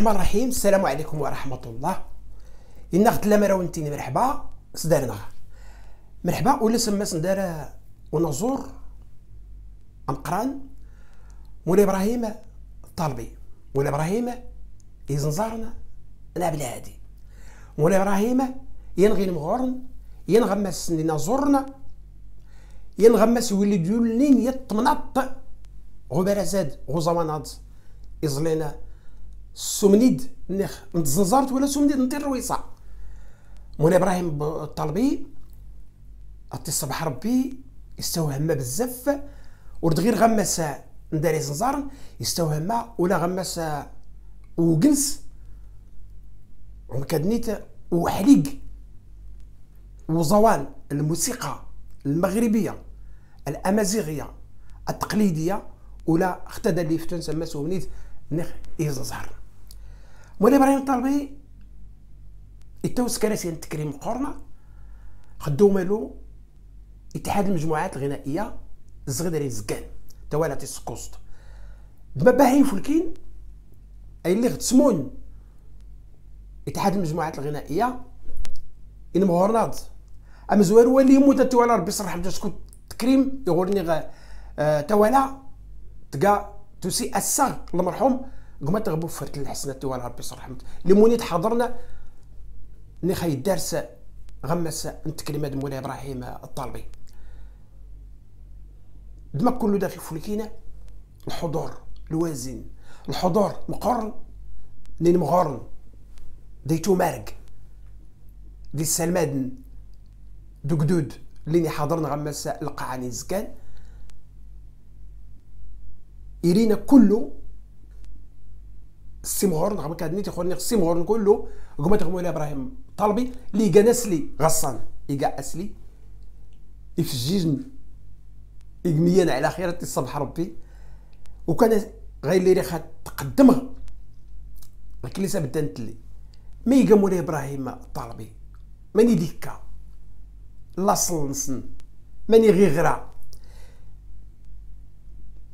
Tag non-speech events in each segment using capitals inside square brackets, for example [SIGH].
الرحمن الرحيم. السلام عليكم ورحمة الله. إن غد لما راونتيني مرحبا. سدارنا مرحبا. ولا سما سندار ونزور أمقران. مولاي إبراهيم الطالبي مولاي إبراهيم يزنزارنا. أنا بلادي مولاي إبراهيم ينغي المغورن ينغمس نزورنا. ينغمس ولي يولين يطمنط. غبر زاد. غزوانات. إزلينا. سمنيد نخ نتزنزرت ولا سمنيد؟ نطير رويصة مولاي إبراهيم الطلبي الصباح ربي يستوهم بزاف. ورد غير غمس نداري زنزار يستوهم ولا غمس وجنس ومكادنيت وحليق. وزوان الموسيقى المغربية الأمازيغية التقليدية ولا اختدى اللي فتن سما سومنيت نخ يزنزار مولاي إبراهيم الطلبي التوس كراسي التكريم مقورنا خدو مالو. اتحاد المجموعات الغنائية الزغدري زكان توالاتي سكوست دما باهي فلكين أي اللي غتسمون. اتحاد المجموعات الغنائية إن مهورناض. أما زوار هو اللي يموت توالى ربي يصرح بدا تكون تكريم يغورني غا آه توالى. تلقى توسي اسا المرحوم قمت تغبو فرت الحسنة توالى ربي يصرح اللي مونيت حضرنا ني خاي الدرس غمس انت كلمة مولاي إبراهيم الطالبي. دما كله داخل فلكينا الحضور الوازن الحضور مقرن نين مغارن. ديتو مارق. دي السلمادن دقدود اللي حضرنا غمس القاعة زكان. إلينا كله السيمغورن غما كادني تيخوني السيمغورن كله قوما تغمو إبراهيم طلبي لي قا نسلي غصان. يقا أسلي يفجيجن يقميان على خير الصبح ربي. وكان غير اللي ريخا تقدمها لكن لسه بدات لي ما يقا مولاي إبراهيم الطلبي ماني ديكا لاصل نسن ماني غير غرا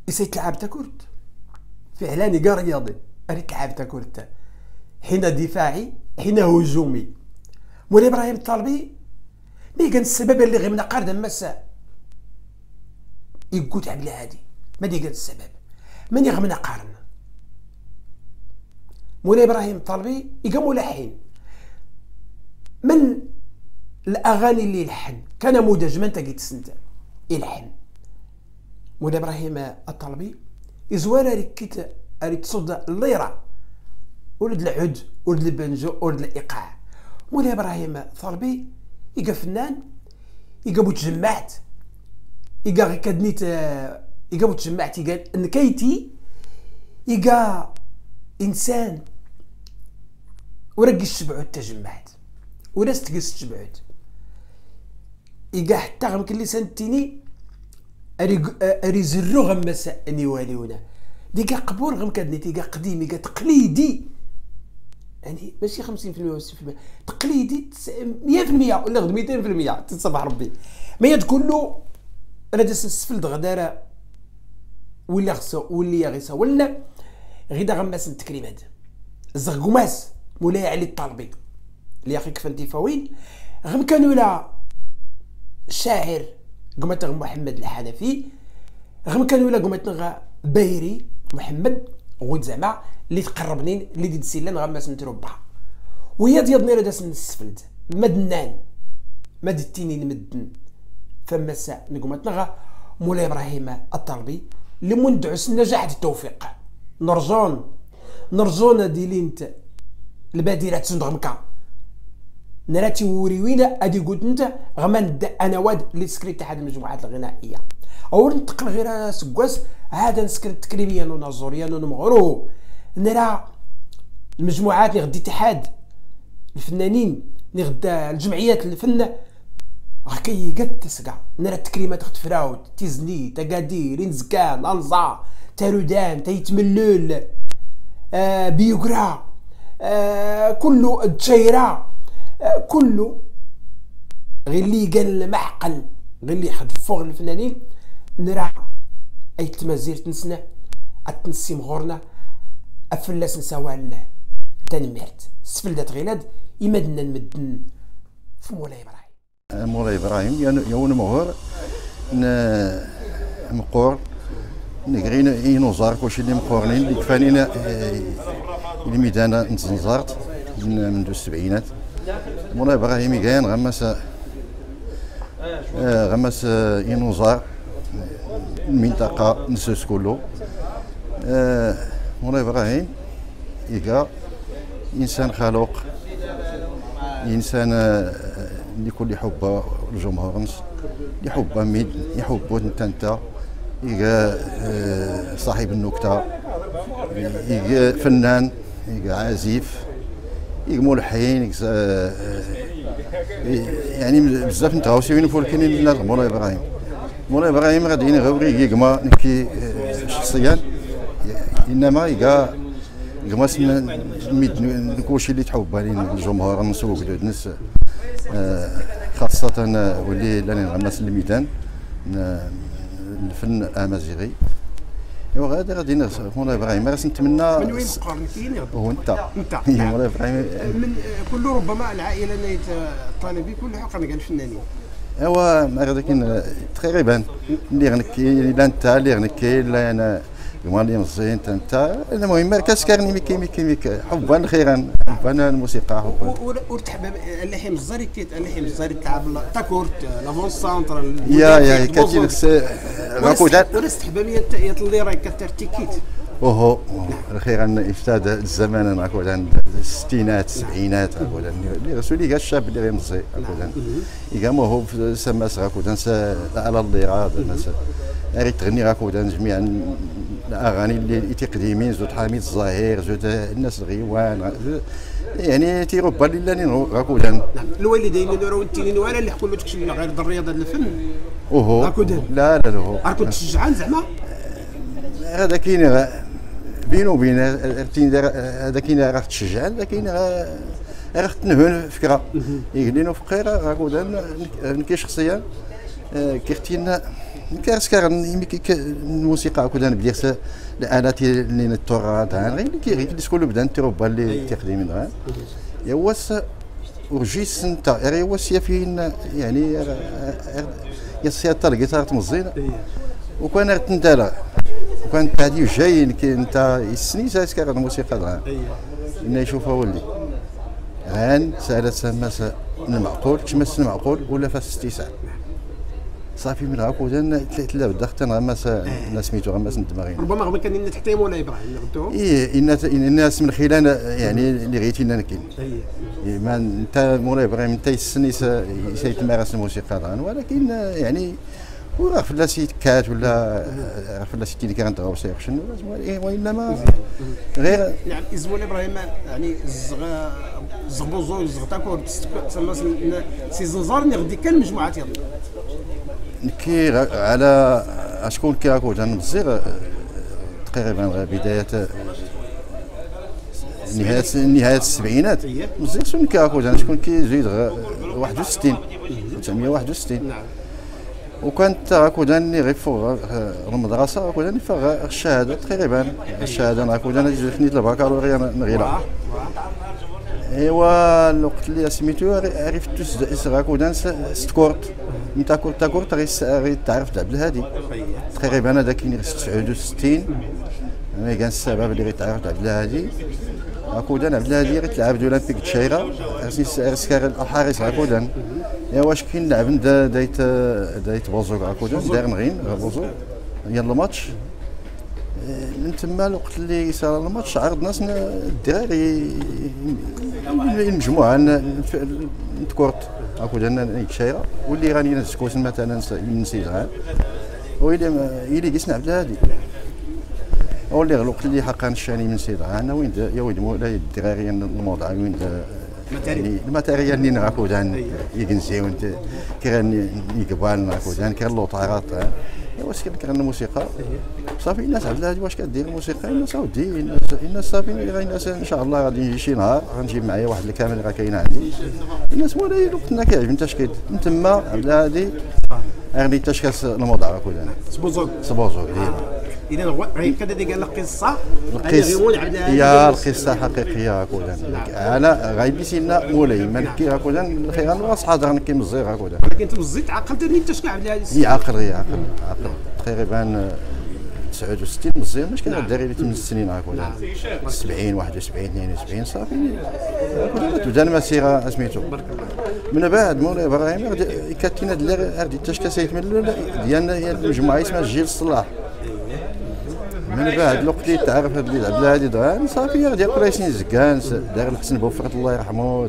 يسيت تلعب تاكورت فعلا يقا رياضي أريد تلعب تاكورت حين دفاعي حين هجومي. مولاي إبراهيم الطالبي مي كان السبب اللي غير من قارد مساء. يقول بلا هادي ما كان السبب. من يغمنا قارن. مولاي إبراهيم الطالبي يقام ملحن من الأغاني اللي يلحن؟ كنموذج من تقيت سنت؟ يلحن. مولاي إبراهيم الطالبي يزوار ركيت أريد تصد الليرة. ولد العود ولد البنجو ولد الإيقاع. مولاي إبراهيم ثربي يقا فنان يقا متجمعت يقا غير كدنيت يقا متجمعت يقا نكيتي يقا إنسان. ورقي الشبعود تجمعت وناس تقيس الشبعود. يقا حتى غمك اللي سنتيني أري زرو غمسا اني واليونا ديكا قبول غم كدني ديكا قديم ديكا تقليدي. يعني ماشي 50% و 60% تقليدي 100% ولا غد 200% تصبح ربي. ما كله أنا داس السفل غدارة ولا خصو ولا غيسا ولا غيدا غماس التكريمات الزغماس مولاي علي الطالبي. اللي أخي كفنتي فوين غم كانوا لا شاعر قمت محمد الحنفي. غم كانوا لا قمت بايري محمد غود زعما اللي تقربني اللي دي تسيلان غماس نتربع وهي ديال نيرو داس نسفلت مدنان. مدتيني نمدن فما ساعة نقوم نغا مولاي إبراهيم الطلبي اللي مندعس النجاح التوفيق. نرجون. نرجون ديلينت البادرة تسندغمكا نراتي وريوينا أدي قلت انت غمان أنا واد اللي سكريت احد المجموعات الغنائية. أو ننتقل غير سكواس عاد نسكرت تكريميا ونازوريا ونمغرو نرى المجموعات اللي غدي اتحاد الفنانين اللي غدا الجمعيات الفن هكي قد تسقع. نرى التكريمات خت فراود تيزني تقادير انزكان انزا تارودان تيتملول آه بيوغرا آه كله تشيرا آه كله غير اللي قال المحقل غير اللي حد فوق الفنانين نرى أي تمازير تنسنا التنسيم غورنا أفلاس نساوالنا تنمرت سفلدات غيلاد يمدنا نمدن في مولاي إبراهيم. مولاي إبراهيم يون مهور مقور نقرين ينوزار كلشي اللي مقورنين. اللي كفانينا الميدان نتزنزارت من منذ السبعينات. مولاي إبراهيم كاين غمس غمس ينوزار المنطقة نسوس كله مولاي إبراهيم إيكا إنسان خلوق إنسان اللي كل يحب الجمهور اللي يحب ميد يحب انت انت صاحب النكتة. إيكا فنان. عازف. إيكا ملحن يعني بزاف نتغاوسيو فول كاينين مولاي إبراهيم. مولاي إبراهيم غادي نغوري يقما نكي شخصيا. إنما يقا يقما كلشي اللي تحب الجمهور نسوق الناس خاصة واللي لاني نغمس الميدان الفن الامازيغي إيوا غادي غادي مولاي إبراهيم. غادي نتمنى من وين مقارن كاين هو أنت. أنت. [LAUGHS] مولاي إبراهيم. من كل ربما العائلة نايت الطالبي كل حق كان فنانين إيوا ما غادي كاين تقريبا اللي غنكي لا أنت اللي غنكي لا أنا. المعلم الزين انت المهم كاسكرني ميكي ميكي ميكي. حبا خيرا حبا الموسيقى حبا. ورتحب اللحيم الزاري كيت؟ اللحيم الزاري تلعب تاكورت لافون سانتر يا يا كاتي راكودات ولا استحباب يطلي راك كتر تيكيت. أوهو أخيرا إفتاد الزمان عن الستينات السبعينات اللي رسولي قال الشاب اللي غيمزي عن يقام هو سماس عن على اللي الناس أريد تغني عن جميع الأغاني اللي تقديمين زود حميد الظاهر زود الناس الغيوان يعني تيربا لاني عن نعم. الوالدين اللي راهو انت ولا اللي حكوا لك غير الرياضه الفن أوهو. لا لا لا راك كنت تشجعان زعما؟ هذا كاين بينه وبين هذا كاين راه تشجع هذا كاين راه تنهون فكرة. يقلينو فقيرة راه نكي شخصيا كيختينا كارسكار الموسيقى كودان بديرس الآلات اللي التراث غير كي غير تقول بدا تروبا اللي تقديم غير يواس ورجيس انت يواس فين؟ يعني يا طلقت تمزين وكان تندالا وكان تادي جاي انت يسني ساس كان الموسيقى دغا إن يشوفها ولي. غان سالت سماس المعقول كما المعقول ولا فاس استيسان صافي من هاكو تلا بدا حتى غماس سميتو غماس الدماغين ربما غبا كان تحتيم ولا إبراهيم غدوهم اي الناس من خلال يعني اللي غيتي لنا كاين. ما إنت مولاي إبراهيم إنت يسني سيتمارس الموسيقى ولكن يعني وراه فلاسي كات ولا فلاسي تيني كان تغاو سيخ شنو وإنما غير نعم ازمول إبراهيم يعني زغ زغبوزو زغتاكور سي زنزار غدي كان مجموعة يلا كي على شكون كي راكو مزيغ تقريبا بداية نهاية نهاية السبعينات. مزيغ شكون كي راكو شكون كي زيد 61 1961 نعم. وكانت راكوداني غير فوق المدرسة راكوداني فوق الشهادة تقريبا. الشهادة راكوداني جاتني البكالوريا نغيلا ايوا الوقت اللي سميتو عرفت راكودان ست كورت نتا كورت تا كورت غير تعرف عبد الهادي تقريبا هذا كاين 69 مي كان السبب اللي غيتعرف عبد الهادي راكودان عبد الهادي غير تلعب اولمبيك تشيرا رسكار الحارس راكودان يا واش كاين لعب دايت دايت بوزوك راكودان داير نغين بوزوك يلا الماتش من تما الوقت اللي صار الماتش عرض ناس الدراري المجموعه نتكورت اكو أنا شايره واللي غاني نسكوس مثلا نسيت غان ويلي يلي قسنا عبد الهادي. واللي الوقت اللي حقا الشاني من سيد غانا وين يا وين مولاي الدراري الموضوع وين يعني الماتيريال اللي نعرفو دان يجنسي كيران يقبال نعرفو دان كيران لوطارات واش كان الموسيقى؟ صافي الناس الهادي واش كدير الموسيقى؟ الناس اودي الناس الناس صافي الناس إن شاء الله غادي يجي شي نهار غنجيب معايا واحد الكاميرا راه كاينة عندي. الناس مولاي وقتنا كيعجبني التشكيل من تما عبد الهادي غادي تشكل الموضوع كلنا سبوزوك. سبوزوك إذا غير كذا قال لك قصه القصة يا القصة حقيقية هكذا. أنا غايبي سينا مولاي ما نكي هكذا الخير أنا صحاد نكي مزير هكذا. ولكن أنت مزيت عقلت أنت شكون عبد العزيز؟ يعقل يعقل عقل تقريبا 69 مزيان مش كان الدراري اللي 8 سنين هكذا. 70 71 72 صافي. تبدا المسيره سميتو من بعد مولاي إبراهيم كاتينا ديال تشكا سيت من ديالنا هي المجموعة اسمها الجيل الصلاح من بعد الوقت اللي تعرف عبد الهادي دغان صافي غادي قريسين زكان دار الحسن بوفرت الله يرحمه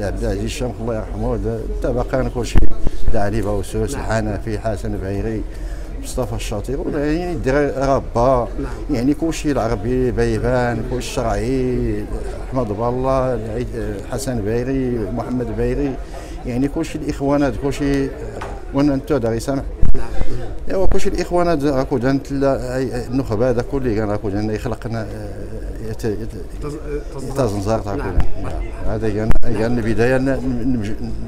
عبد العزيز الشامخ الله يرحمه كان كلشي. دا علي باوسوس الحنفي حسن بعيري مصطفى الشاطر يعني الدراري ربا. يعني كلشي العربي بيبان كلشي الشرعي أحمد بالله حسن بايري محمد بايري يعني كلشي الإخوانات كلشي وأنا أنت داري سامح ايوا كلشي الاخوانات راكو دانت النخبه هذا كل كان راكو دان يخلقنا تزنزار تاع هذا كان كان البداية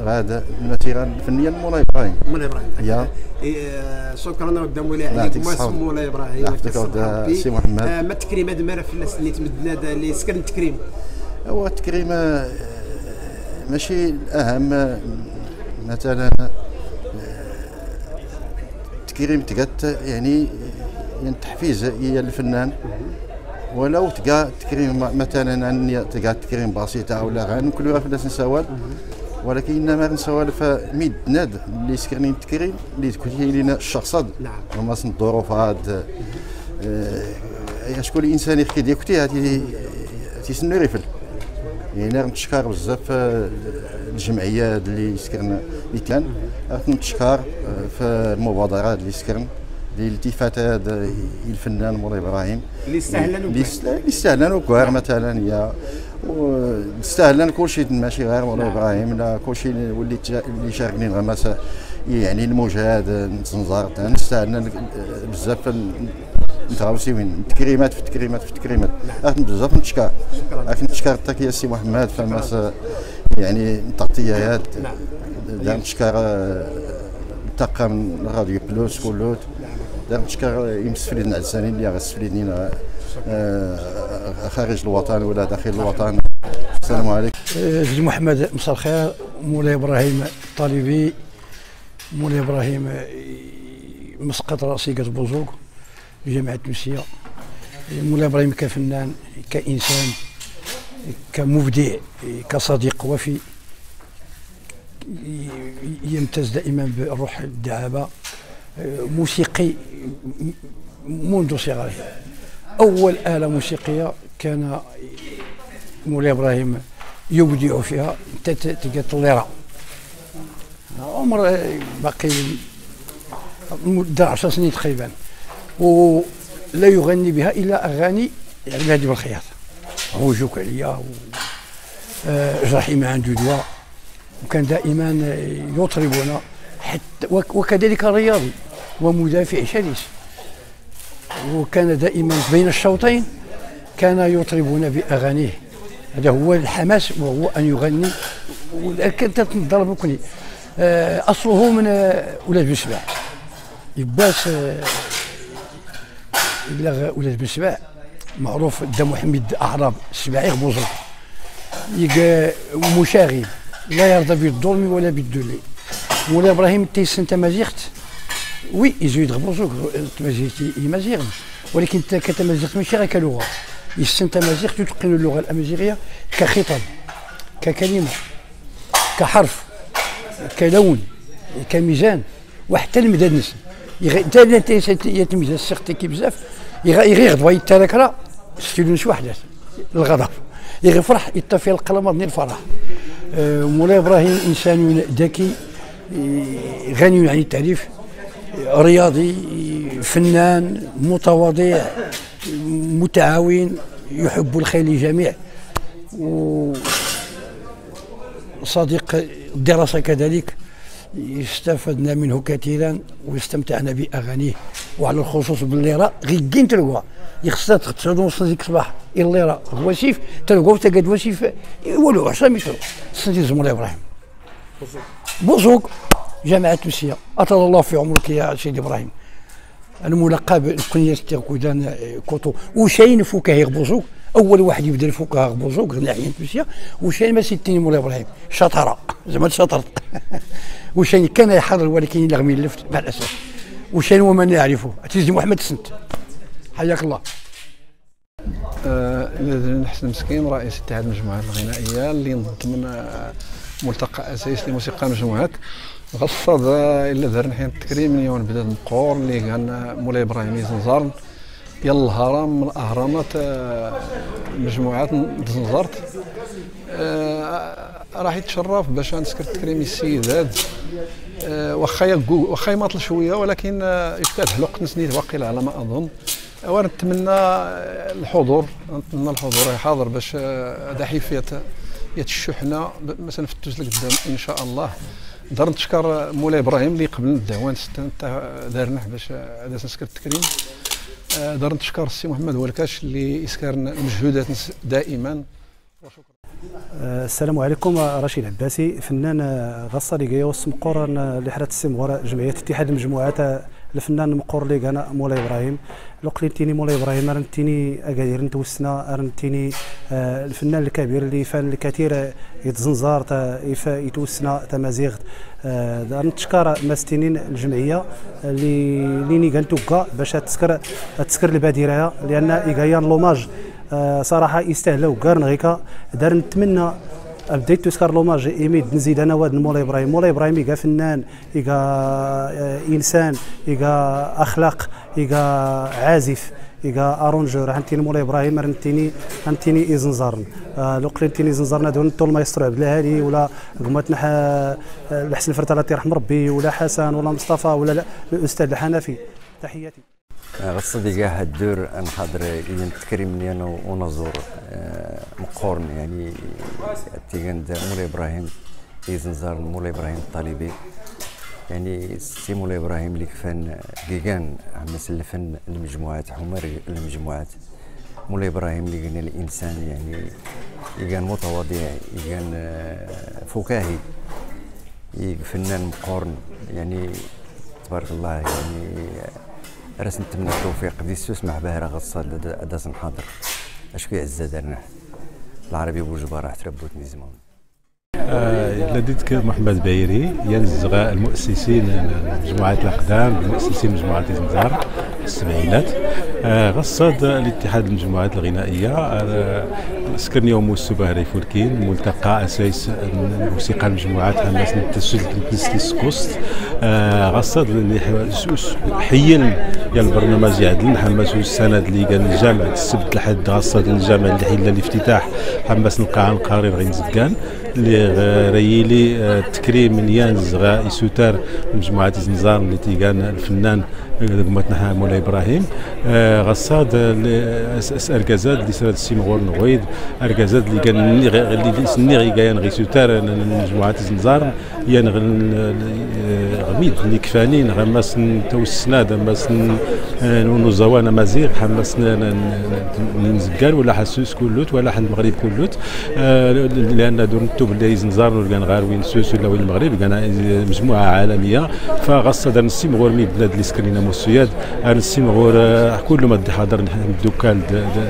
هذا المسيره الفنيه مولاي إبراهيم. مولاي إبراهيم. يا. شكرا قدام مولاي عليك مولاي إبراهيم يعطيك سي محمد. ما التكريم هذا ما في الناس اللي تمدنا اللي سكن التكريم؟ هو التكريم ماشي الأهم مثلا التكريم تقات يعني يعني تحفيز هي الفنان. ولو تلقى تكريم مثلا ان تلقى تكريم بسيطة ولا غير كل في الناس نسوال ولكن انما نسوال فميد ناد اللي سكرني التكريم اللي تكون لنا الشخصات نعم. هما الظروف هاد. شكون الإنسان يخي ديكوتي هادي تيسنو ريفل. يعني نتشكر بزاف الجمعية اللي سكرنا اللي كان. نتشكر في المبادرات اللي سكرنا الالتفات الفنان مولاي إبراهيم. اللي استهلن اللي استهلن وكوار مثلا يا استهلن كل شيء ماشي غير مولاي نعم. إبراهيم لا كل شيء واللي اللي شاركني الغماس يعني المجاهد نتنزار نستهلن بزاف نتغاوسي وين تكريمات في تكريمات في تكريمات. نعم. بزاف نتشكر لكن نتشكر حتى يا سي محمد فماس يعني التغطيات نعم نتشكر الطاقم راديو بلوس كلوت. دار نشكر يمسفلين عزاني اللي غسفلين آه، خارج الوطن ولا داخل الوطن. السلام عليكم. سيدي محمد مساء الخير. مولاي إبراهيم الطالبي. مولاي إبراهيم مسقط رأسي قد بوزوق جامعة تونسيه مولاي إبراهيم كفنان كإنسان كمبدع كصديق وفي. يمتاز دائما بالروح الدعابه موسيقي منذ صغره أول آلة موسيقية كان مولاي إبراهيم يبدع فيها تلقى الليرة عمر باقي مدة عشر سنين تقريبا. ولا يغني بها إلا أغاني عباد بالخياط هوجوك عليا. آه جرحي ما عنده دواء وكان دائما يطربنا حتى وكذلك الرياضي ومدافع شرس. وكان دائما بين الشوطين كان يطربنا بأغانيه. هذا هو الحماس وهو أن يغني. كانت تنضرب كلي آه، أصله من ولاد بن سبع. يباس يبلغ ولاد بن سبع. معروف دا محمد أعراب السباعي بوزر مشاغب لا يرضى بالظلم ولا بالذل. مولاي إبراهيم تيسن تمازيغت وي يزيد يدغبوزوك تمازيغت يمازيغ ولكن كتمازيغت ماشي غير كلغه يسن تمازيغ تتقن اللغة الأمازيغية كخطاب ككلمة كحرف كلون كميزان وحتى المدنس يتميز السختي بزاف يغير غدوه يتلاكرا ستيلونس وحده الغضب. يغي فرح يطفي القلم الفرح. مولاي إبراهيم إنسان ذكي غني عن التعريف رياضي فنان متواضع متعاون يحب الخير للجميع. وصديق الدراسة كذلك. استفدنا منه كثيرا واستمتعنا بأغانيه. وعلى الخصوص بالليرة غير كين تلقوا يخصها تغتسلوا ديك الصباح الليرة وسيف تلقوا تقعد وسيف ولو عشرة متر سنتي زمولاي إبراهيم. بوزوك جامعة تونسية. أطال الله في عمرك يا سيدي إبراهيم. الملقب القنية تيغودان كوتو. وشاين فكاهي غبوزوك أول واحد يبدا الفكاهه غبوزوك ناحية تونسية. وشاين ما سيتيني مولاي إبراهيم. شطرة. زعما شطرت [LAUGHS] وشاين كان يحضر ولكن يلغمي اللفت مع الأسف. وشاين ومن يعرفه تيزي محمد سنت. حياك الله. آه نحسن مسكين رئيس اتحاد المجموعات الغنائية اللي نظم آه، ملتقى أساسي لموسيقى المجموعات. غصد الا دار ناحيه التكريم يوم بدأ المقور اللي كان مولاي إبراهيم يزنزار يلا الهرم من الاهرامات آه، مجموعات زنزرت آه، راح يتشرف باش نسكر تكريمي السيدات آه، واخا واخا يماطل شوية ولكن يفتح حلق نسنيت واقيلا على ما أظن. ونتمنى الحضور نتمنى الحضور حاضر باش هذا حيفية يتشحنا مثلا في التوز قدام إن شاء الله. نقدر نتشكر مولاي إبراهيم اللي قبل الدعوان دارنا باش هذا نسكر التكريم نقدر نتشكر السي محمد ولكاش اللي يسكرنا المجهودات دائما. وشكرا السلام عليكم رشيد عباسي فنان غصة اللي وسمقور لحرة السمغور جمعية اتحاد المجموعات الفنان مقور لي أنا مولاي إبراهيم. لو قلتيني مولاي إبراهيم رنتيني أكادير نتوسنا رنتيني آه، الفنان الكبير اللي فان الكثير يتزنزار يتوسنا تمازيغ آه، نتشكر ماستينين الجمعية اللي ليني كانتوكا باش تسكر تسكر البادرة لأن ايغايان لوماج آه، صراحة يستاهلوا. كار نغيكا دار نتمنى بديت تسكر لوماج إيميد نزيد أنا واد مولاي إبراهيم. مولاي إبراهيم يقا فنان يقا آه، إنسان يقا أخلاق يقا عازف. يقا ارونجور هانتيني مولاي إبراهيم رنتيني هانتيني ايزنزارن آه لو قلتيني زنزرنا دون طول ما يستر عبد الهادي ولا قمتنا الحسن فرتا الله يرحم ربي ولا حسن ولا مصطفى ولا الأستاذ الحنفي. تحياتي. غصدي كاع الدور نحضر إذا تكريمني أنا ونزور آه، مقورن يعني تيغند مولاي إبراهيم يزنزار مولاي إبراهيم الطالبي. يعني سي مولاي إبراهيم اللي كفان كيكان عمس الفن المجموعات حمر المجموعات. مولاي إبراهيم اللي كان الإنسان يعني كان متواضع كان آه، فكاهي. فنان مقورن يعني تبارك الله يعني راس نتمنى التوفيق. دي السوس مع باهرة غصة داس نحاضر اشكو يعزة دارنا العربي بوجبة راح تربوت نزمان آه لديك محمد بايري ينزغ المؤسسين مجموعة الأقدام المؤسسين مجموعة الإنذار السبعينات. آه غصد الاتحاد المجموعات الغنائية. آه سكرني يوم السبهري فوركين ملتقى أساس موسيقى المجموعات الناس نتسجل نسكوست آه غصد حيا يا البرنامج يعدل. حماس السند اللي قال الجامع. السبت لحد غصد الجامع اللي حيل الافتتاح حماس نلقى قرير غين زكان ريلي آه، تكريم من يانز غا يسوتار مجموعة زنزار اللي تيغان الفنان قمتنا مولاي إبراهيم. آه، غصاد اركازات اللي سراد السيمغور نغويد. اركازات اللي كان اللي سني غي كان غي سوتار مجموعة زنزار يان غميد اللي كفانين غماس توسنا ماس نوزوانا مازيغ حماس نزكال ولا حسوس كلوت ولا حد المغرب كلوت آه، لأن دور نتوب اللي يزنزار ولا غار وين سوس ولا وين المغرب كان مجموعة عالمية. فغصة دار نسيم ميد بلاد اللي سكرينا موسياد نسيم غور كل ما حاضر الدكان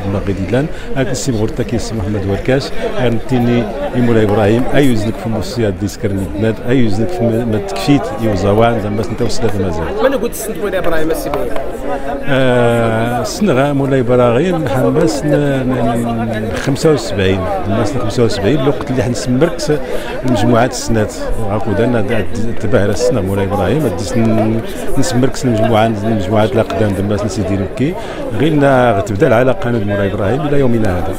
المغربي ديلان نسيم غور تاكي السي محمد وركاش. نتيني يمولا إبراهيم. أي يزنك في موسياد دي سكرني بلاد. أي يزنك في ما تكفيت يوزاوان زعما انت وسلات مازال من قلت سنت مولاي إبراهيم السي سنغا مولاي إبراهيم حماس 75 الناس 75 الوقت اللي حنسمركس المجموعات السنات. هاكو أنا على السنة مولاي إبراهيم. نسمركس المجموعات المجموعات الأقدام دماس سيدي مكي. غير تبدا العلاقه مولاي إبراهيم إلى يومنا هذا.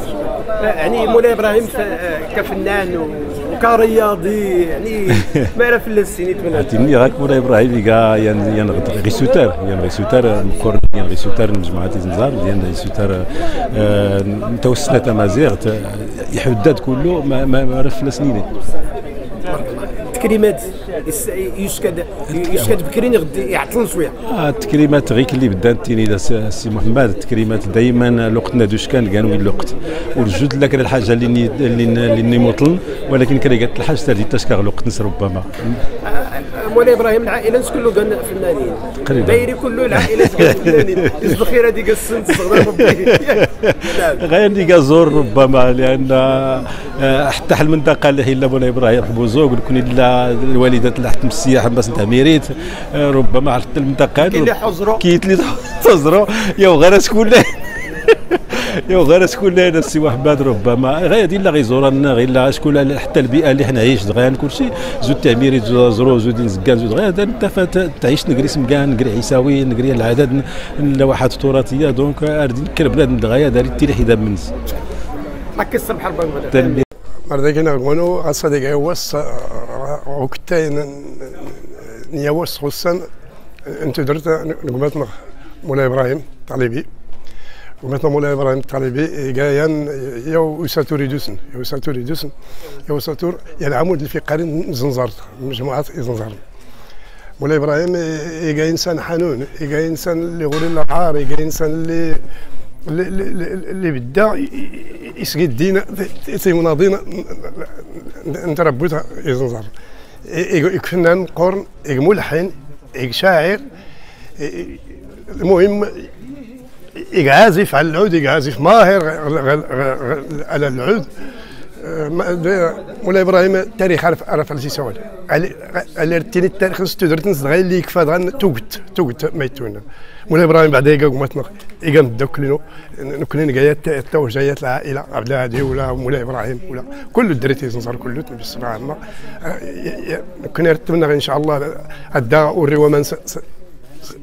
يعني مولاي إبراهيم كفنان وكرياضي. يعني [LAUGHS] ما عرف السينيت من عرفتيني غاك مولاي إبراهيم يا ين غي سوتار ين غي سوتار مكور ين غي سوتار مجموعه زنزار ديال غي سوتار متوسطه تمازيغ يحدد كله ما ما عرف لا سنيني التكريمات. يشكد يشكد بكري غدي يعطلن شوية. آه، التكريمات غير اللي بدات تيني سي محمد. التكريمات دائما الوقت دوش كان كانوا الوقت. والجود لا كان الحاجة اللي ني- اللي ني مطل ولكن كان قالت الحاجة تاع تشكر الوقت نس ربما. مولاي إبراهيم العائلة كله كان فنانين تقريبا. دايري كله العائلة كان فنانين يصبح خير هذيك السن ربي. [LAUGHS] غير اللي زور ربما لأن آه، حتى حل المنطقة اللي هي مولاي إبراهيم حبوزوق يكون إلا الوالدات اللي حتم السياحه باش نتاع ميريت. آه، ربما حتى المنطقة. كاين اللي حزرو كيت لي تزرو يا غير شكون يا غير شكون لا السي محمد ربما غير هذه لا غيزورنا غير لا شكون حتى البيئة اللي حنا عايش غير كل شيء. زود تعميري زود زرو زود نزكان زود غير. هذا انت تعيش نقري سمكان نقري عيساوي نقري العدد اللوحات التراثيه دونك أردي نكر بنادم دغيا داري تيري حدا من راك السمح ربي تنمية. مردكنا غونو غصدق يوس وكتاين نيوس خصوصا أنت درت نقمتنا مولاي إبراهيم طالبي نقمتنا مولاي إبراهيم طالبي جايان يو ساتوري دوسن يو ساتوري دوسن يو ساتور يعني عمود الفقري زنزار مجموعات زنزار مولاي إبراهيم يجا إنسان حنون يجا إنسان اللي غوري العار يجا إنسان اللي اللي, بدا يسقي الدين في مناضين نتربوتها يزنزر فنان قرن ملحن شاعر المهم يعازف على العود يعازف ماهر على العود مولاي إبراهيم التاريخ عرف عرف على شي سوال على التاني التاريخ ستدرت نصغي اللي يكفى غن توقت توقت يتونا مولاي إبراهيم بعد هيك قمت يقام دوكلينو نكونين جايات التوجيات العائلة عبد الهادي ولا مولاي إبراهيم ولا كل الدريتي زنزار كله بالصراحه الله كنا نتمنى إن شاء الله الدا وريوا من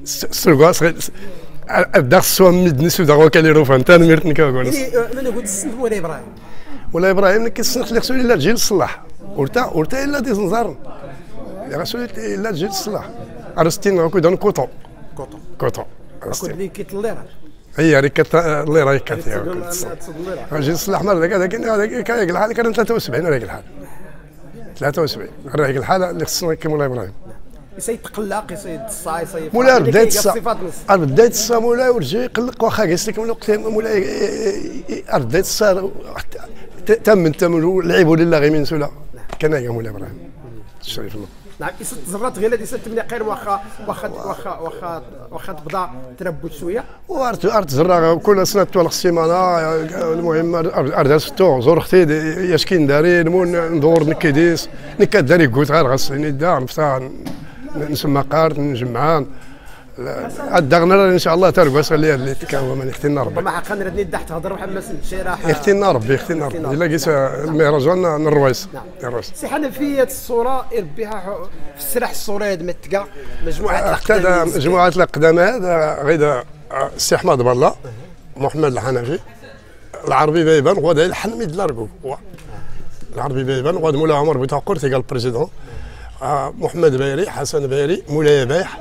سرقا الدا سوا مدني سودا وكالي روفان. تاني ميرتني كاكون من قلت مولاي إبراهيم. ولا إبراهيم كيسنخ لي خصو إلا تجي للصلاح ورتا ورتا إلا دي زنزار يا خصو إلا تجي للصلاح أرستين هاكو دون كوطو كوطو كوطو كنت اللي كيطلير هي ريك اللي راهي تصدلير جي نصلح مرة هذا كان هذا كان الحال كان 73 رايك الحال 73 رايك الحال اللي خصنا كي مولاي إبراهيم. يسيد تقلق يسيد تصا يسيد مولاي صفات نص؟ بداية الصا مولاي ورجع يقلق واخا قالت لك الوقت مولاي بداية الصا تم تم لعبوا لله غير من سولا كان يا مولاي إبراهيم الشريف الله. نعم زرات غير هذه ست من خير واخا واخا واخا واخا واخا تبدا تربت شوية. وارت ارت زرا كل سنة طول السيمانه المهم أرد ستو زور أختي يشكين داري نمون ندور نكيديس. نكاد داري قلت غير غسني دار نفتح نسمى قارت نجمعان. الدغنر إن شاء الله ترقى اللي اللي تكاوى من اختنا ربي. ربما حقا ردني دح تهضر محمد الشيراح اختنا ربي اختنا ربي. إلا قيس المهرجان الرويس الرويس سي حنفية الصورة يربيها في السلاح الصورة هاد متكا مجموعة اقتدى الأقدام. مجموعة الأقدام هذا غيدا السي أحمد بالله محمد الحنفي. العربي بيبان غدا الحنمي دلاركو العربي بيبان غدا مولا عمر بوتاقور تيقال البريزيدون آه، محمد بايري حسن بايري مولاي بايح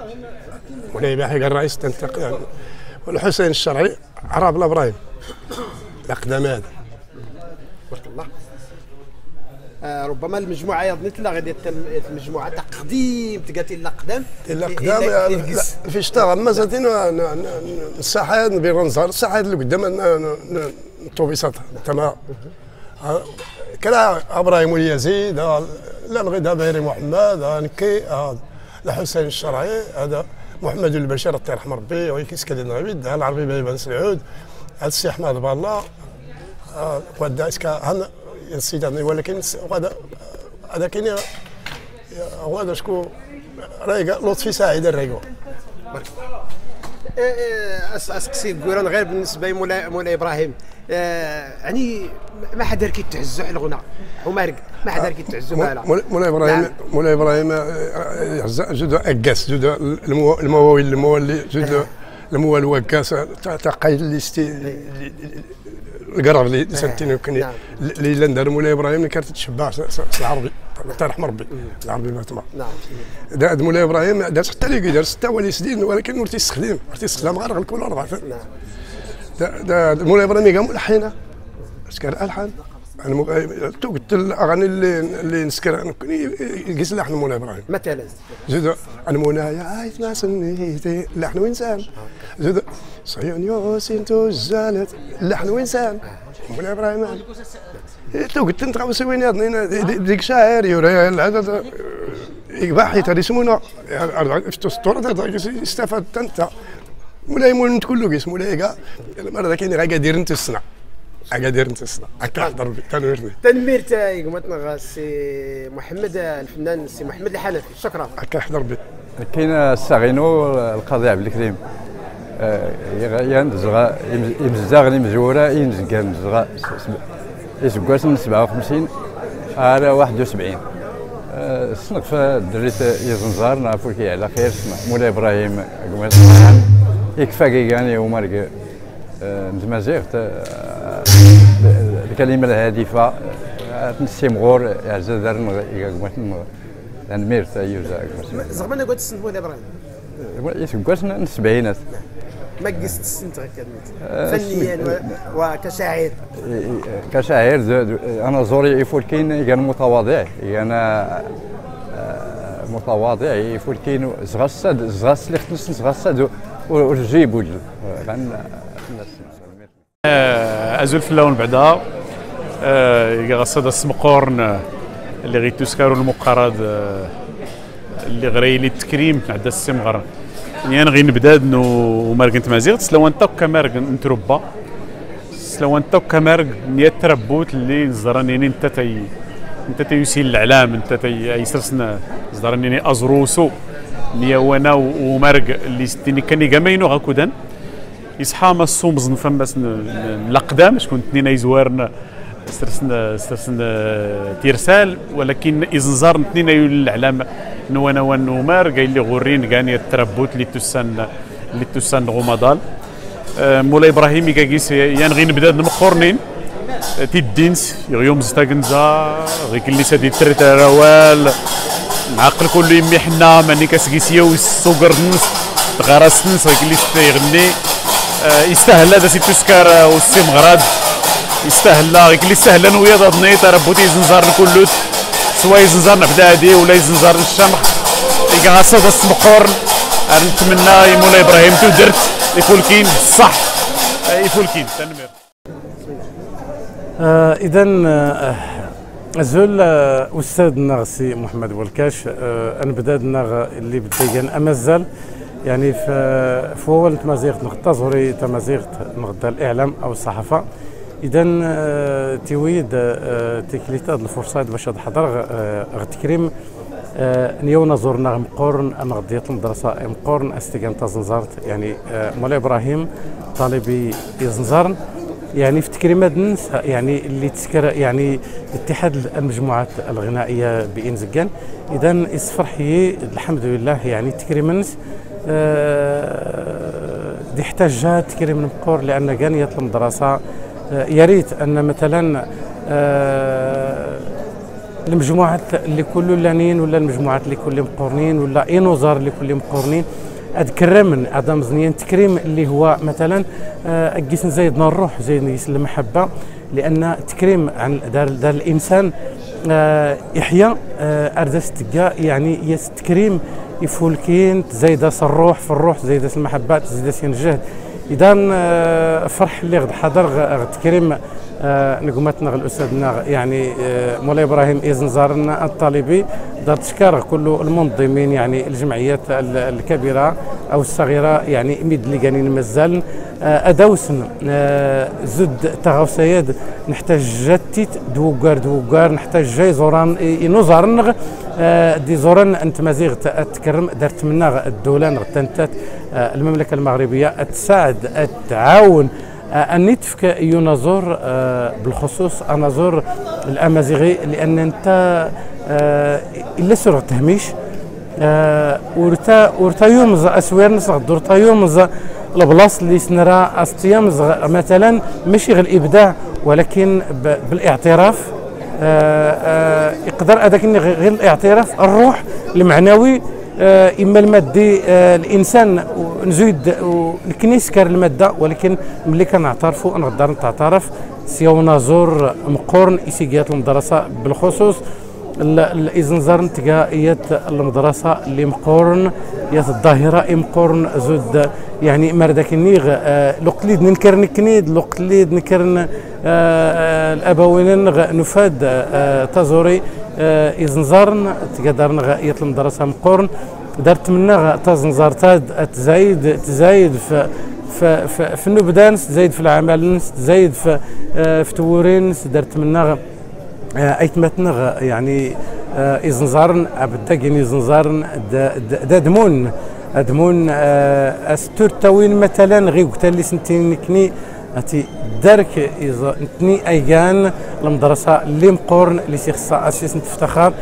مولاي بايح قال الرئيس تنتقل يعني والحسين الشرعي عرب الأبراهيم. الأقدام هذا. بارك الله. آه ربما المجموعة يظني لا غادي المجموعه تاع قديم تقاتل الأقدام. الأقدام يعني في شتا ما الساحات نبي نزهر الساحات اللي قدام الطوبيسات تمام آه، كلا إبراهيم اليزيد لا الغدا بايري محمد نكي الحسين الشرعي هذا. محمد البشير الله يرحم ربي ويكيس كدين غبيد العربي بن سعود هذا السي أحمد بالله آه، ودا إسكا هن السيداني ولكن وهذا هذا كاين هذا شكون؟ رايقه لطفي سعيد الرايقه آه، أس- اسقسي غير بالنسبة لمولاي مولاي إبراهيم. يعني ما حدا كي تعزو على الغنى ومارق ما حدا كي تعزو مالا مولاي إبراهيم نعم. مولاي إبراهيم آه، يعز- جود اكاس جود المو- المواويل المولي جود الموال وكاس تاع قايد اللي ستي القرار اللي سنتين يمكن نعم. اللي لندر مولاي إبراهيم اللي كانت تشبع العربي. الله يرحم ربي. العربي ما تما. نعم. مولاي إبراهيم دار حتى اللي دار ستة ولي سنين ولكن ورتي يستخدم ورتي يستخدم غير كل اربعه نعم. دا مولاي إبراهيم قام الحينه اش كان الحان أنا تو قلت الاغاني اللي اللي نسكر يقيس لحن مولاي إبراهيم مثلا زيد أنا منايا عايز ما سنيتي لحن وانسان زيد صيون يوسين تزالت لحن وانسان مولاي إبراهيم تو قلت انت غاوي سويني ديك شاعر يوري هذا يقبح يتهدي سمونا في السطور استفدت انت مولاي مول انت كله قيس مولاي قا المره كاين غا قادر انت الصنع قادر انت الصنع هكا حضر تنويرني تنمير تاعي قمتنا سي محمد الفنان سي محمد الحنفي. شكرا. هكا حضر بي كاين الساغينو القضاء عبد الكريم. يندزغا يمزاغ لي مزوره ينزقا مزغا يسقاس من 57 على 71 السنق دريت يزنزار نعرفو كي على خير مولاي إبراهيم قمت. يكفى كيغاني ومرق نتمازيغت الكلمة الهادفة تنسي مغور يعزا دار قمت نميرت يوزا زعما أنا قلت السنت مولاي إبراهيم. يسقاس من السبعينات ما قست السنت فنيا وكشاعر. كشاعر أنا زوري يفولكين كان متواضع. أنا متواضع يفولكين زغسد زغس اللي خصني زغسد وجل كان أزول في اللون بعدا. آه، غصد السمقورن اللي غي تسكارو المقرد آه، اللي غري لي التكريم عدا السمغر يعني غي نبدأ نو مارغنت مازيغ. سلو انت كمارغ نتربى. سلو انت كمارغ نيا تربوت اللي نزرانيني انت تي انت تيسيل الإعلام انت تي يسرسنا زرانيني أزروسو. نيا وأنا ومارغ اللي ستيني كاني كامينو غاكودان. يصحى ما الصومز نفمس الأقدام شكون تنين يزوارنا سرسنا سرسنا تيرسال ولكن إزنزار تنين يول الإعلام نوانا ونومار قايل لي غورين كان التربوت اللي تسان اللي تسان غومضال. آه، مولاي إبراهيم كاكيس يان غي نبدأ نمخورنين تيدينس يوم زتاكنزا غي كلي سادي تريتا روال معقل كله يمي حنا ماني والسوقر نس غراس نس غي كلي يغني آه، يستاهل هذا سي تسكر آه، والسي مغراد. يستاهل غير اللي يستاهل أنا ويا ضني تربوتي زنزار الكلوت. سواء زنزار نحدادي ولا زنزار الشمخ يلقى غاصة السمقورن نتمنى مولاي إبراهيم تو درت يكون كاين بصح آه، يكون كاين تنمير. آه اذا آه زول آه استاذنا سي محمد بولكاش آه أنا بدا النغ اللي بدا أمازال يعني في اول تمازيغت نغطى زوري تمازيغت نغطى الإعلام أو الصحافة. اذا آه تيويد تكليت هذه الفرصه باش تحضر غتكريم آه نيونا زورنا مقورن أنا غديت المدرسة مقورن استيغان تزنزارت يعني مولاي إبراهيم طالبي يزنزارن. يعني في تكريمات الناس يعني اللي تسكر يعني اتحاد المجموعات الغنائية بانزقان إذا اسفرحي الحمد لله يعني تكريم الناس آه، دي احتاج تكريم المقور لأن كان يطلب المدرسة آه، يا ريت أن مثلا آه، المجموعات اللي كل لانين ولا المجموعات اللي كل مقورنين ولا اي نوزار اللي كل مقورنين اتكرم هذا مزنيان تكريم اللي هو مثلا آه، اجيس نزيد الروح زي نجيس المحبه لأن تكريم عن دار, دار الإنسان يحيى اردس تلقى يعني يس تكريم يفولكين تزايد الروح في الروح زايد المحبه تزايد الجهد اذا آه، فرح اللي غد حضر غ- غد تكريم آه، نقمتنا الأستاذنا يعني آه، مولاي إبراهيم إيزنزارنا الطالبي دار تشكر كل المنظمين يعني الجمعيات ال- الكبيرة أو الصغيرة يعني ميد اللي قانين مازال. آه، ادوسن آه، زد تغوسياد نحتاج جاتيت دوكار دوكار نحتاج جاي زوران ينوزارن آه، دي زوران أنت مزيغ تكرم دارت منا الدولان غتنتات آه، المملكة المغربية تساعد تعاون أني تفك آه، بالخصوص انظر الأمازيغي لأن أنت آه، إلا سر تهميش. آه، ورتا ورتا يومز أسوير نصغ دورتا يومز البلاص اللي سنرى أستيامز مثلا ماشي غير الإبداع ولكن بالإعتراف. آه، آه، يقدر هذاك غير الاعتراف الروح المعنوي آه، إما المادي آه، الإنسان نزيد الكنيس كار المادة ولكن ملي كنعترفوا نقدر نتعترف سيو نازور مقورن إسيقيات المدرسة بالخصوص. الإزنزار نتقا إيات المدرسة اللي مقورن يات الظاهرة مقورن زود يعني مردا النيغ آه لقليد ننكر نكنيد لقليد نكر آه الأبوين نفاد آه تزوري آه إزنزارن تقدر يات المدرسة مقورن درت منا تزنزار تاد تزايد تزايد في في في, في النبدان تزايد في العمل تزايد في آه في تورين درت منا آه، ايتمتنا يعني آه، إزنزارن أبدا كين إزنزارن دا دمون دمون آه، أستور تاوين مثلا غي قلت لي سنتين كني أتي دارك إذا نتني أيان المدرسة اللي مقورن اللي سيخصها أساس نتفتخر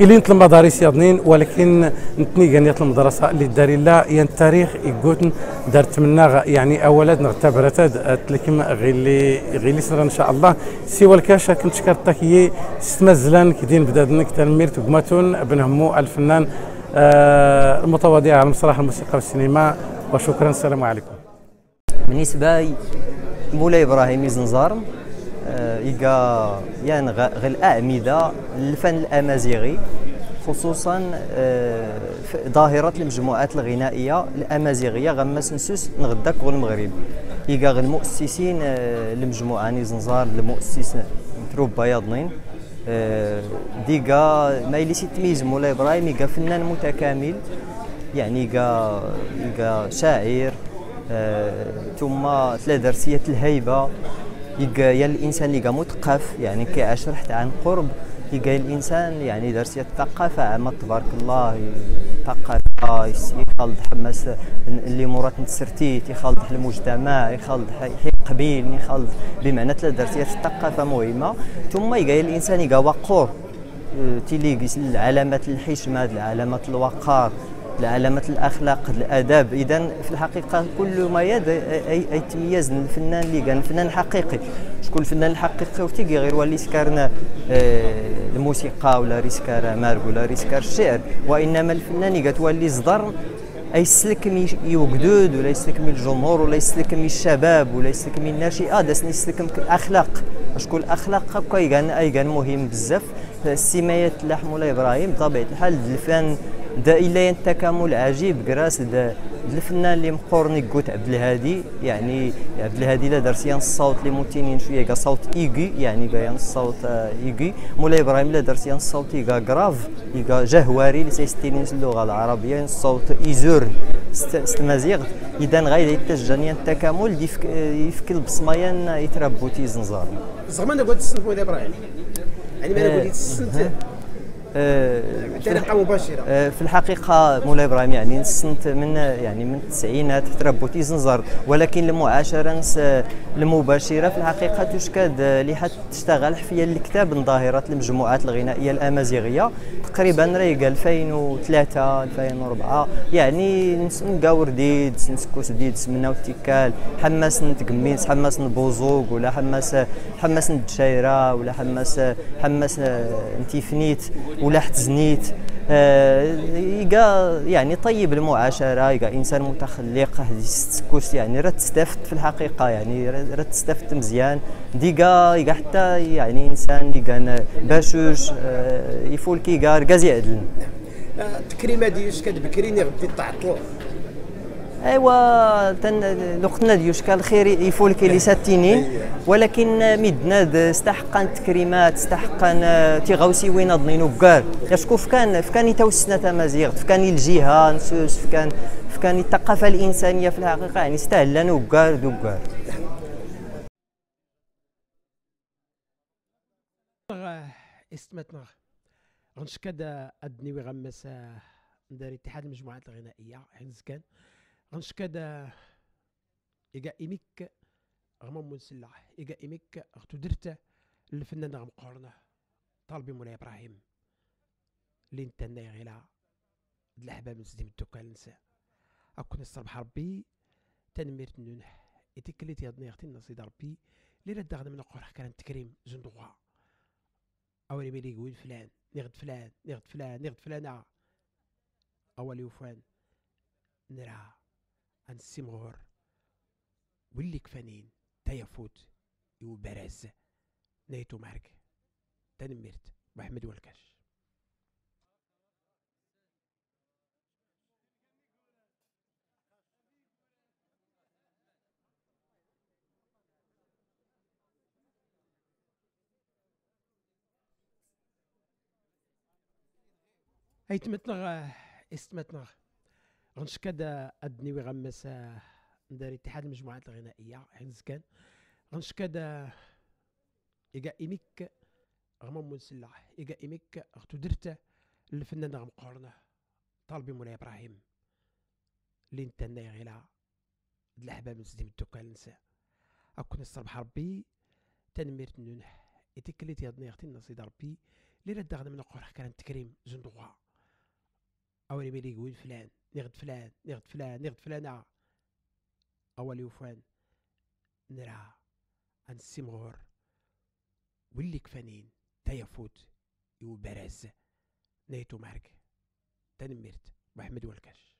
اللي نت المدارس يضنين ولكن نتني قنيت المدرسة اللي داري لا ين التاريخ يقول دارت منا يعني أولاد نعتبرت تلكم اللي غير اللي إن شاء الله. سوى الكاشا كنت شكرتك هي ستمزلان كدين بدادنك تنمير تقمتون بنهمو الفنان آه المتواضع على مسرح الموسيقى والسينما. وشكرا السلام عليكم. بالنسبة مولاي إبراهيم يزنزار يلقى يعني غير الأعمدة الفن الأمازيغي خصوصا آه، ظاهرة المجموعات الغنائية الأمازيغية. غما سنسوس نغداك غير المغرب. غير المؤسسين آه، المجموعة نيزنزار المؤسس تروب بياضنين. آه، ديكا ما يلي تميز مولاي إبراهيم يلقى فنان متكامل. يعني يلقى يلقى شاعر. ثم ثلاث درسية الهيبة. يلقى الإنسان اللي مثقف يعني كيعيش تحت عن قرب يلقى الإنسان يعني درس الثقافه عامه تبارك الله الثقافه يخلط حماس اللي مرات نتسرتيت يخلط المجتمع يخلط قبيل يخلط بمعنى ثلاث درسيات الثقافه مهمه ثم يلقى الإنسان يلقى وقور تيليق العلامات الحشمة العلامات الوقار علامات الأخلاق الأداب. اذا في الحقيقة كل ما يتميز الفنان اللي كان الفنان الحقيقي. شكون الفنان الحقيقي وتيجي غير؟ ولي سكرنا آه، الموسيقى ولا ريسكار مارك ولا ريسكار الشعر. وإنما الفنان تولي صدر أي يسلكم يوجدود ولا يسلكم الجمهور ولا يسلكم الشباب ولا يسلكم الناشئة داس يسلكم الأخلاق. شكون الأخلاق؟ هكا اي كان مهم بزاف. السمايات لحم ولا إبراهيم بطبيعة الحال الفن دا إلا التكامل عجيب كراس دا الفنان اللي مقورني قوت عبد الهادي يعني عبد الهادي لا دار سيان الصوت اللي موتينين شوية كا صوت إيغي يعني بيان الصوت آه، إيغي. مولاي إبراهيم لا دار سيان الصوت كا كراف كا جهواري اللي سيستينين اللغة العربية الصوت إيزور. استمازيغ اذا غاية يتجاني التكامل يفك يفك البصميان يتربو تيزنزار زعما أنا قلت السنت مولاي إبراهيم؟ يعني أنا قلت السنت بطريقه آه، مباشرة. آه، في الحقيقة مولاي إبراهيم يعني نسنت من يعني من التسعينات تربوتي زنزر ولكن المعاشره المباشره في الحقيقة تشكاد اللي تشتغل حفية الكتاب ظاهرة المجموعات الغنائية الأمازيغية تقريبا رايقه 2003 2004 يعني نلقاو رديد نسكو ديد سمنا والتكال حماس نتقميس حماس نبوزوق ولا حماس حماس ندشايره ولا حماس حماس نتيفنيت. ولا حتزنيت آه يعني طيب المعاشرة يلقى إنسان متخلق كوس يعني راه تستفد في الحقيقة يعني راه تستفد مزيان. ديكا يلقى حتى يعني إنسان كان باشوش آه يفول كيكار كازي عدل التكريمه ديالك كتبكري غادي تعطلوا ايوا تن لقطنا ديوشكا الخير يفولك لي ساتينين ولكن مدنا استحق التكريمات استحق تيغاوسي وين ضنينو كار يشكو فكان فكان السنة تمازيغ فكان الجهة نسوس فكان فكان الثقافة الإنسانية في الحقيقة يعني استهلنا كار دوكار استمتنا غنشكد أدني وغمس دار اتحاد المجموعات الغنائية حيت كان. غنشكاد إيكا إيميك غمام مسلح إيكا إيميك أختو درت الفنان غمقورنا طالبي مولاي إبراهيم. اللي نتنى غيلا الأحباب من سديم الدكال نساء أكون الصبح ربي تنمير نونح إتكليت يضني أختي نصيد ربي. رد غدا من قرح كان تكريم زندوغا. أولي ميلي يقول فلان نغد فلان نغد فلان نغد فلانة. أولي وفان نرى السمغور واللي كفانين تيفوت يو براز. نيتو مارك. تنميرت محمد والكاش اي تمتنغ استمتنغ غنشكاد أدني وغمس ندار اتحاد المجموعات الغنائية حينز كان. غنشكاد إيكا إيميك غمام مسلح إيكا إيميك أختو درت الفنان غمقورنا طالبي مولاي إبراهيم. اللي نتنى غيلا الأحباب من سديم الدكال نساء أكون الصبح ربي تنميرت نونح. إتكليت يضني أختي نصيد ربي. اللي رد من القرح كان تكريم زندوغا أولي بيلي يقول فلان. نغد فلان نغد فلان نغد فلانة. أولي وفان نرى عن السمغور واللي كفانين تيفوت يو براز نيتو مارك. تنميرت محمد والكاش